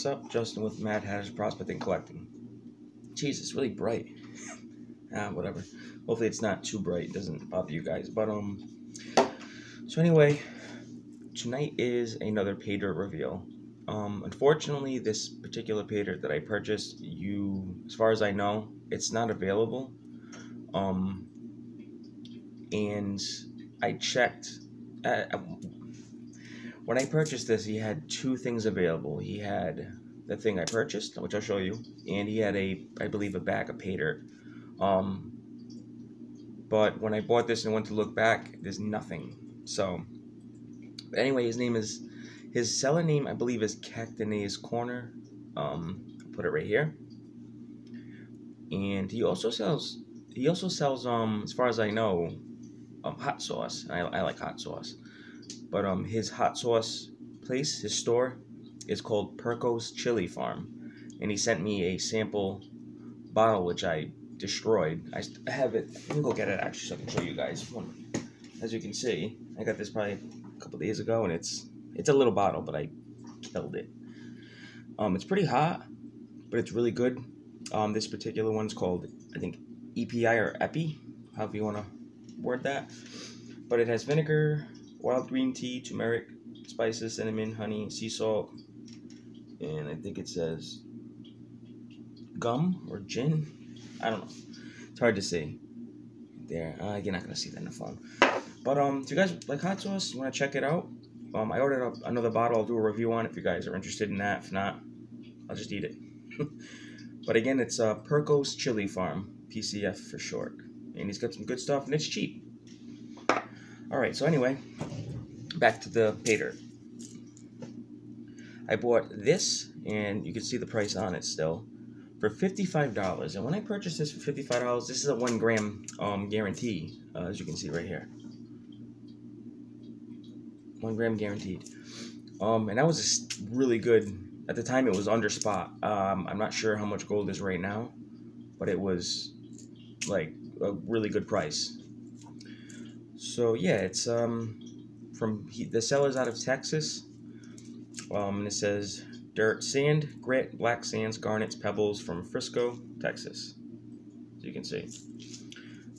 what's up? Justin with Mad Hatters Prospecting Collecting. Jeez, it's really bright. ah, whatever. Hopefully it's not too bright, it doesn't bother you guys. But um so anyway, tonight is another dirt reveal. Um unfortunately this particular dirt that I purchased, you as far as I know, it's not available. Um and I checked uh, when I purchased this, he had two things available. He had the thing I purchased, which I'll show you, and he had a, I believe, a bag of pay dirt. Um, but when I bought this and went to look back, there's nothing. So, anyway, his name is, his seller name, I believe, is Cactinae's Corner. Um, I'll put it right here. And he also sells, he also sells, um, as far as I know, um, hot sauce. I, I like hot sauce. But um, his hot sauce place, his store, is called Perko's Chili Farm, and he sent me a sample bottle which I destroyed. I have it. Let me go get it actually so I can show you guys. As you can see, I got this probably a couple days ago, and it's it's a little bottle, but I killed it. Um, it's pretty hot, but it's really good. Um, this particular one's called I think EPI or Epi, however you want to word that. But it has vinegar, wild green tea, turmeric, spices, cinnamon, honey, sea salt, and I think it says gum or gin. I don't know. It's hard to see. There, uh, you're not gonna see that in the phone. But um, if you guys like hot sauce, you wanna check it out? Um, I ordered up another bottle. I'll do a review on if you guys are interested in that. If not, I'll just eat it. but again, it's uh, Perko's Chili Farm, PCF for short, and he's got some good stuff, and it's cheap. All right. So anyway, back to the dirt. I bought this, and you can see the price on it still, for $55. And when I purchased this for $55, this is a one gram um, guarantee, uh, as you can see right here. One gram guaranteed. Um, and that was really good. At the time, it was under spot. Um, I'm not sure how much gold is right now, but it was like a really good price. So yeah, it's um, from he, the seller's out of Texas. Um, and it says dirt, sand, grit, black sands, garnets, pebbles from Frisco, Texas. As you can see.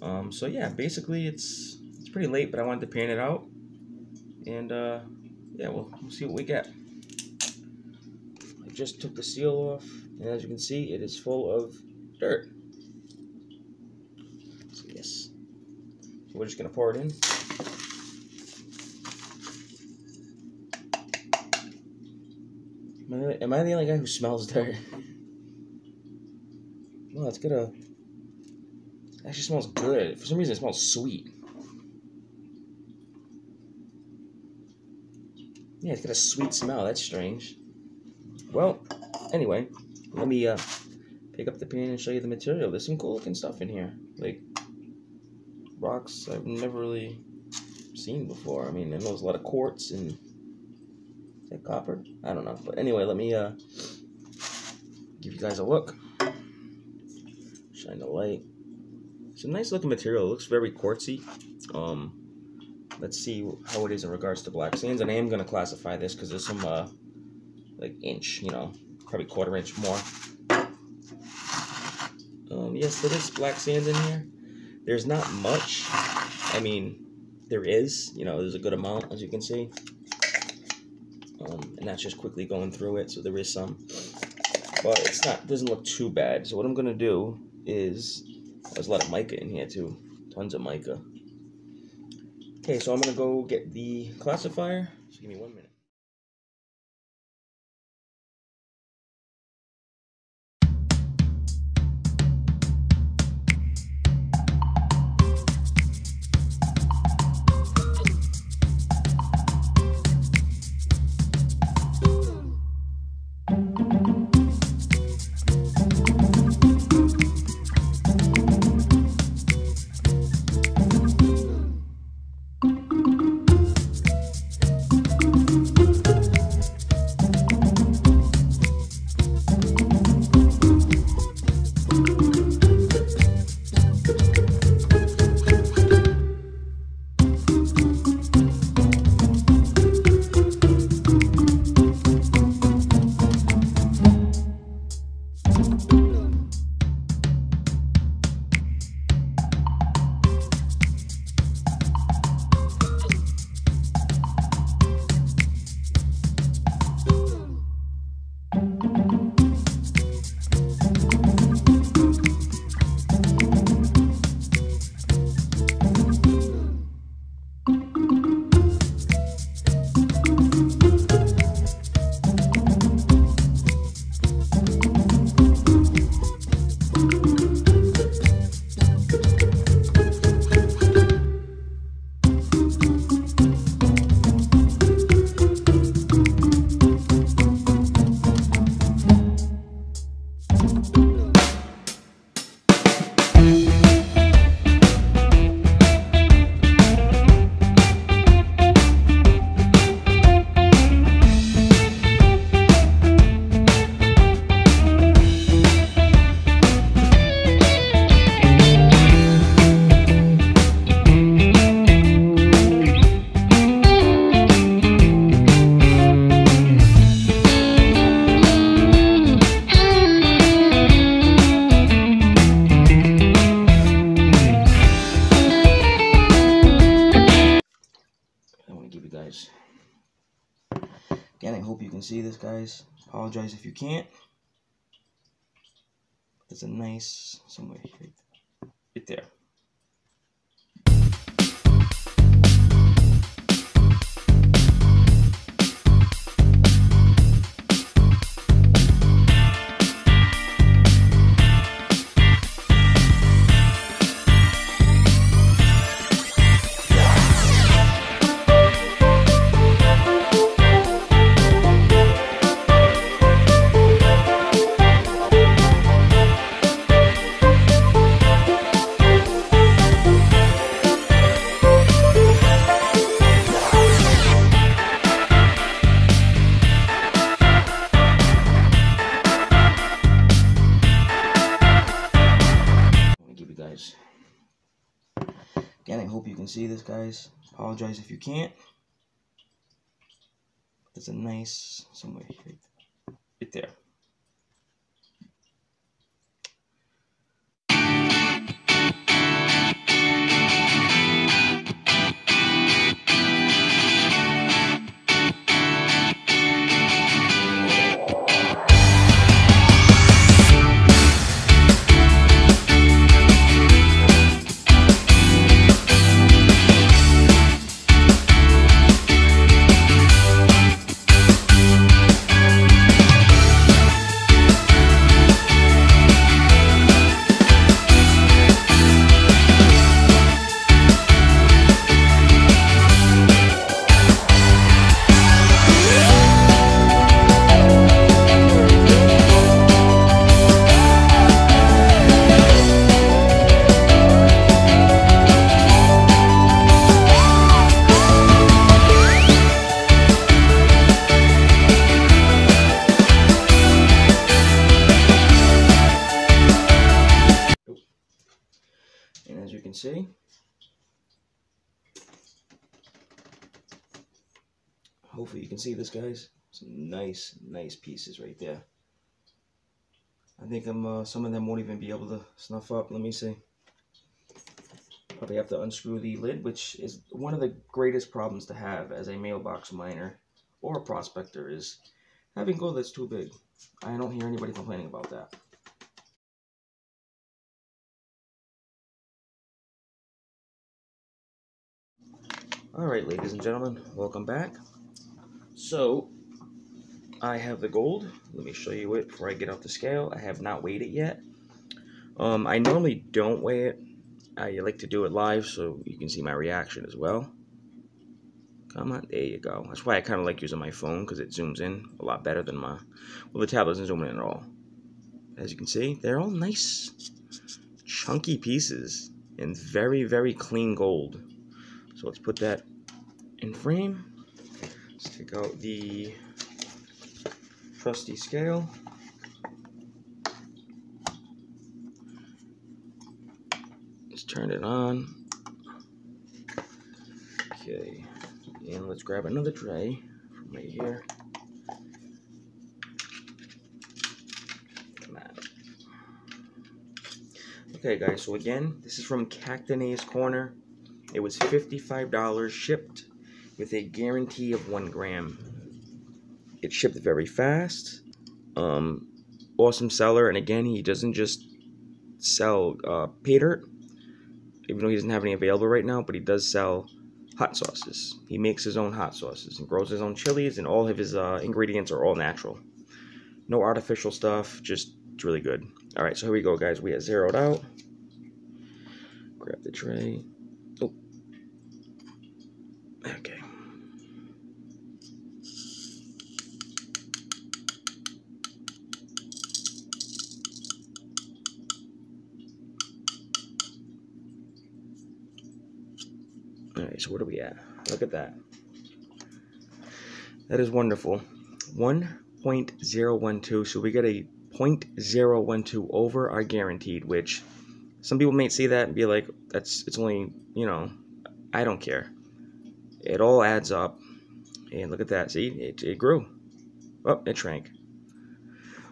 Um, so yeah, basically it's it's pretty late, but I wanted to pan it out, and uh, yeah, we'll, we'll see what we get. I just took the seal off, and as you can see, it is full of dirt. So yes, we're just gonna pour it in. Am I, the only guy who smells dirt? No, it's got a. It actually smells good. For some reason, it smells sweet. Yeah, it's got a sweet smell. That's strange. Well, anyway, let me uh, pick up the pan and show you the material. There's some cool looking stuff in here. Like, rocks I've never really seen before. I mean, I know there's a lot of quartz and that copper? I don't know. But anyway, let me uh give you guys a look. Shine the light. It's a nice looking material. It looks very quartzy. Um, let's see how it is in regards to black sands. And I am going to classify this because there's some, uh, like, inch, you know, probably quarter inch more. Um, yes, there is black sands in here. There's not much. I mean, there is, you know, there's a good amount, as you can see. Um, and that's just quickly going through it, so there is some. But it's not, doesn't look too bad. So what I'm going to do is, there's a lot of mica in here too. Tons of mica. Okay, so I'm going to go get the classifier. So give me one minute. Can see this, guys. Apologize if you can't. There's a nice, somewhere right, right there. Guys. Apologize if you can't. There's a nice, somewhere right there. Hopefully you can see this, guys. Some nice, nice pieces right there. I think I'm, uh, some of them won't even be able to snuff up. Let me see. Probably have to unscrew the lid, which is one of the greatest problems to have as a mailbox miner or a prospector is having gold that's too big. I don't hear anybody complaining about that. Alright, ladies and gentlemen, welcome back. So, I have the gold. Let me show you it before I get off the scale. I have not weighed it yet. Um, I normally don't weigh it. I like to do it live so you can see my reaction as well. Come on, there you go. That's why I kind of like using my phone because it zooms in a lot better than my... Well, the tablet doesn't zoom in at all. As you can see, they're all nice, chunky pieces and very, very clean gold. So let's put that in frame. Let's take out the trusty scale. Let's turn it on. Okay, and let's grab another tray from right here. Okay, guys, so again, this is from Cactinae's Corner. It was $55 shipped with a guarantee of one gram. It shipped very fast. Um, awesome seller, and again, he doesn't just sell uh, pay dirt, even though he doesn't have any available right now, but he does sell hot sauces. He makes his own hot sauces and grows his own chilies, and all of his uh, ingredients are all natural. No artificial stuff, just it's really good. All right, so here we go, guys. We have zeroed out. Grab the tray. Oh. Okay. Alright, so what are we at? Look at that. That is wonderful. 1.012, so we get a 0.012 over our guaranteed, which some people may see that and be like, that's, it's only, you know, I don't care. It all adds up. And look at that, see, it, it grew. Oh, it shrank.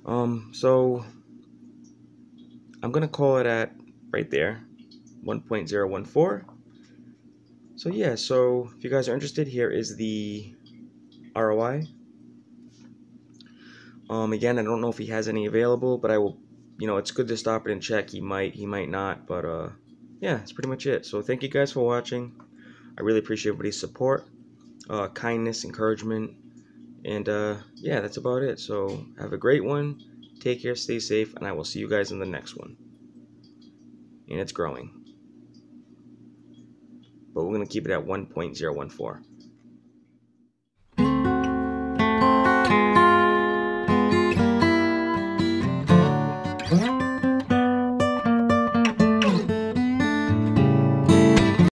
Um, so, I'm going to call it at right there, 1.014. So yeah, so if you guys are interested, here is the ROI Um, again, I don't know if he has any available, but I will, you know, it's good to stop it and check. He might, he might not, but uh, yeah, that's pretty much it. So thank you guys for watching. I really appreciate everybody's support, uh, kindness, encouragement, and uh, yeah, that's about it. So have a great one. Take care, stay safe, and I will see you guys in the next one. And it's growing. But we're going to keep it at 1.014.